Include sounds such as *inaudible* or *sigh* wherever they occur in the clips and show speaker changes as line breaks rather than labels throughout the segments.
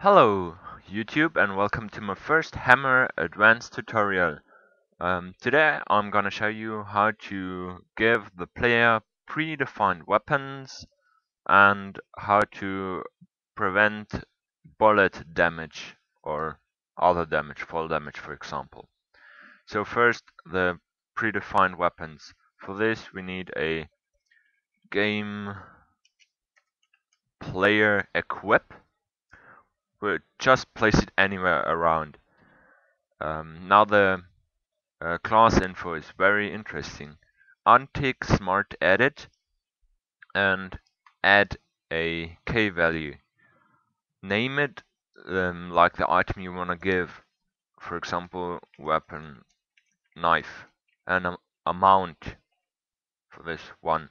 Hello YouTube and welcome to my first Hammer advanced tutorial. Um, today I'm gonna show you how to give the player predefined weapons and how to prevent bullet damage or other damage, fall damage for example. So first the predefined weapons. For this we need a game player equip we'll just place it anywhere around. Um, now the uh, class info is very interesting. Untick smart edit and add a k value. Name it um, like the item you want to give. For example, weapon, knife, and um, amount for this one,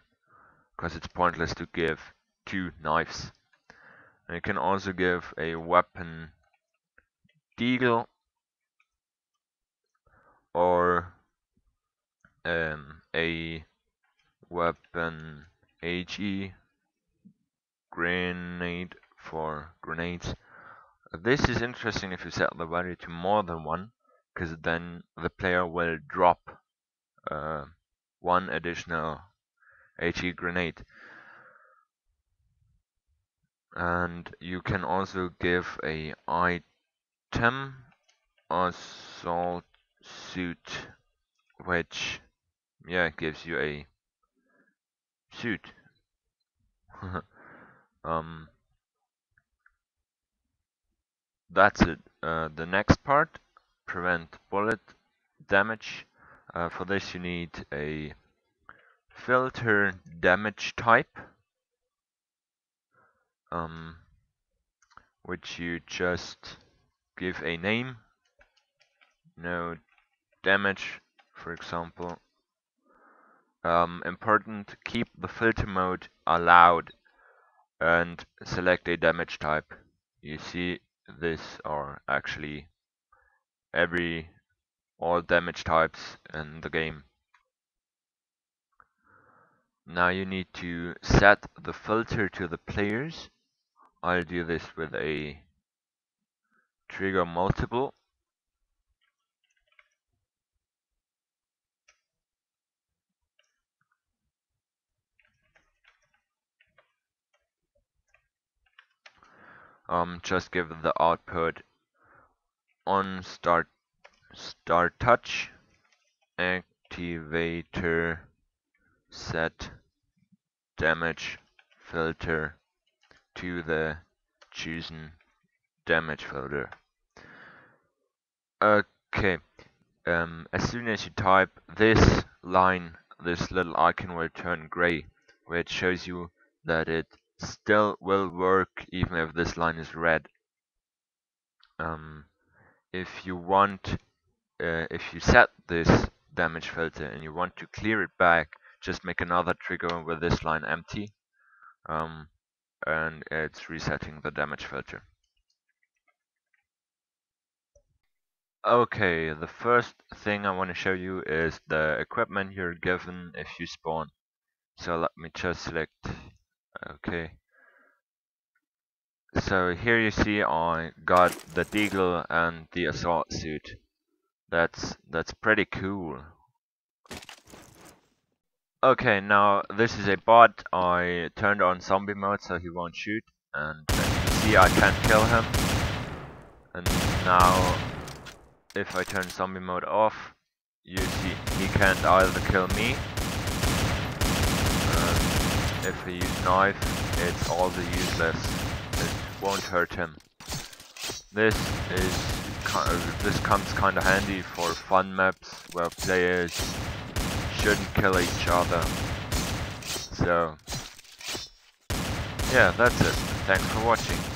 because it's pointless to give two knives. And you can also give a weapon deagle or um, a weapon HE grenade for grenades. This is interesting if you set the value to more than one, because then the player will drop uh, one additional HE grenade. And you can also give a item assault suit which yeah gives you a suit. *laughs* Um that's it. Uh, the next part prevent bullet damage. Uh, for this you need a filter damage type um, which you just give a name. No damage for example. Um, important keep the filter mode allowed and select a damage type. You see this are actually every all damage types in the game now you need to set the filter to the players. I'll do this with a trigger multiple. Um, just give the output on start start touch activator set damage filter to the chosen damage folder. Okay, um, as soon as you type this line, this little icon will turn gray, which shows you that it still will work even if this line is red. Um, if you want, uh, if you set this damage filter and you want to clear it back, just make another trigger with this line empty. Um, and it's resetting the damage filter. Okay, the first thing I want to show you is the equipment you're given if you spawn. So let me just select, okay. So here you see I got the deagle and the assault suit. That's that's pretty cool. Okay, now this is a bot. I turned on zombie mode so he won't shoot. And as you see, I can't kill him. And now, if I turn zombie mode off, you see he can't either kill me. And if I use knife, it's also useless. It won't hurt him. This is this comes kinda handy for fun maps where players shouldn't kill each other. So, yeah, that's it. Thanks for watching.